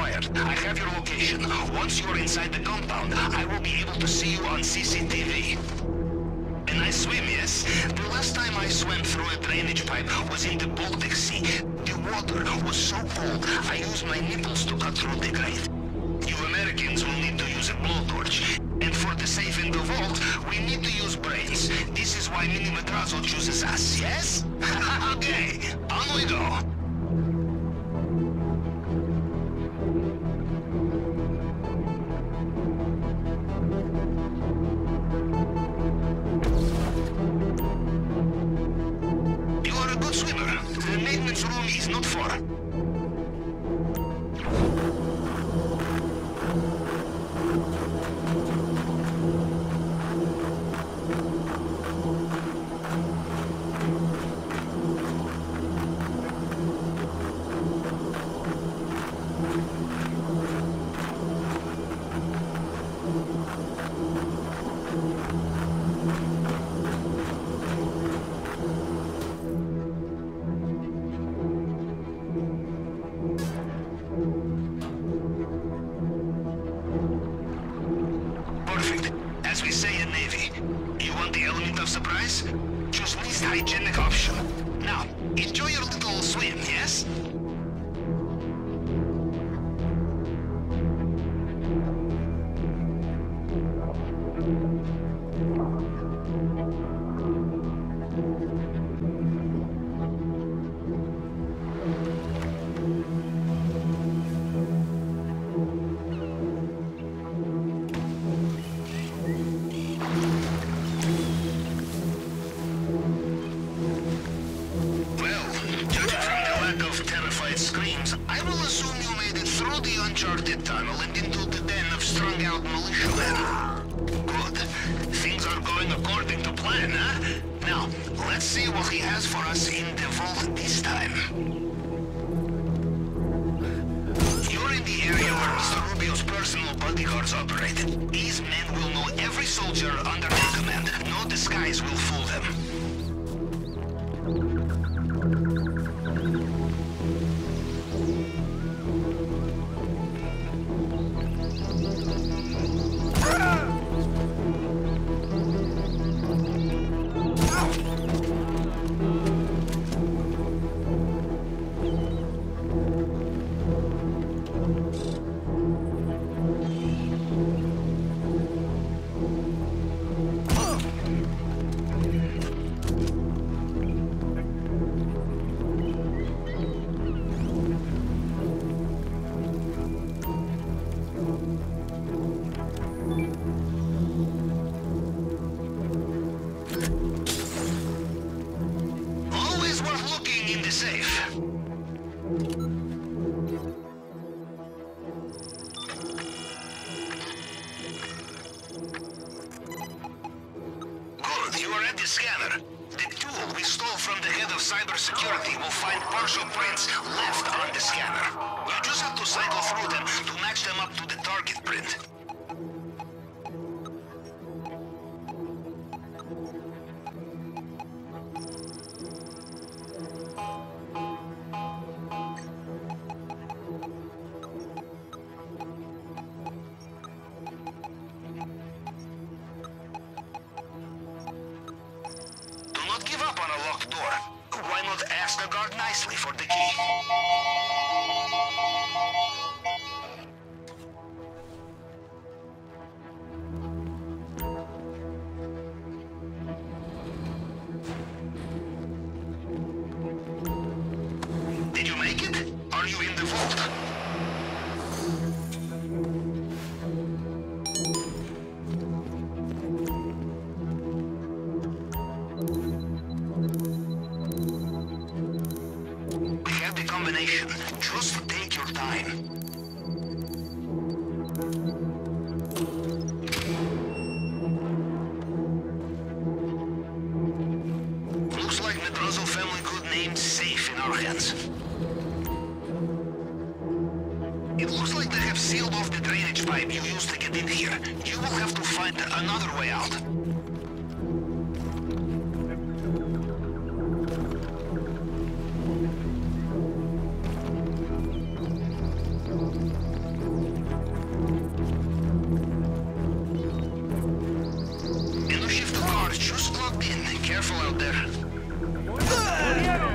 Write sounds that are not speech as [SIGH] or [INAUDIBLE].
I have your location. Once you're inside the compound, I will be able to see you on CCTV. And I swim, yes? The last time I swam through a drainage pipe was in the Baltic Sea. The water was so cold, I used my nipples to cut through the grate. You Americans will need to use a blowtorch. And for the safe in the vault, we need to use brains. This is why Mini Madrazo chooses us, yes? [LAUGHS] okay, on we go. Maintenance room is not Choose least hygienic option. Now, enjoy your little swim, yes? Plan, huh? Now, let's see what he has for us in the vault this time. You're in the area where Mr. Rubio's personal bodyguards operate. These men will know every soldier under their command. No disguise will fool them. At the scanner. The tool we stole from the head of cybersecurity will find partial prints left on the scanner. You just have to cycle through them Why not ask the guard nicely for the key? Combination. Just take your time. Looks like Madrazo family could name safe in our hands. It looks like they have sealed off the drainage pipe you used to get in here. You will have to find another way out. Just Who's in? Eh? Careful out there.